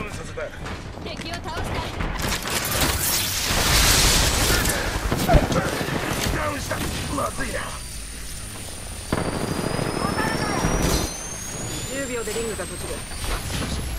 ウンさせた敵を倒したダウンしたまずい。な10秒でリングが閉じる。